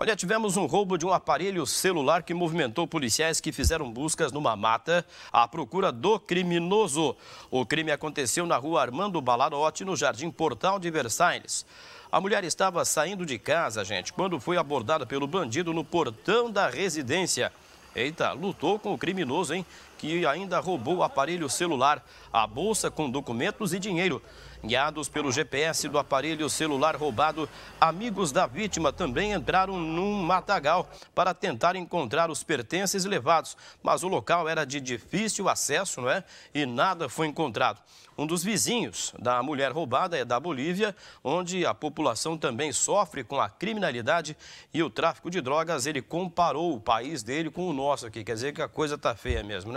Olha, tivemos um roubo de um aparelho celular que movimentou policiais que fizeram buscas numa mata à procura do criminoso. O crime aconteceu na rua Armando Balarote, no Jardim Portal de Versailles. A mulher estava saindo de casa, gente, quando foi abordada pelo bandido no portão da residência. Eita, lutou com o criminoso, hein? Que ainda roubou o aparelho celular, a bolsa com documentos e dinheiro. Guiados pelo GPS do aparelho celular roubado, amigos da vítima também entraram num matagal para tentar encontrar os pertences levados. Mas o local era de difícil acesso, não é? E nada foi encontrado. Um dos vizinhos da mulher roubada é da Bolívia, onde a população também sofre com a criminalidade e o tráfico de drogas. Ele comparou o país dele com o nosso aqui. Quer dizer que a coisa está feia mesmo, né?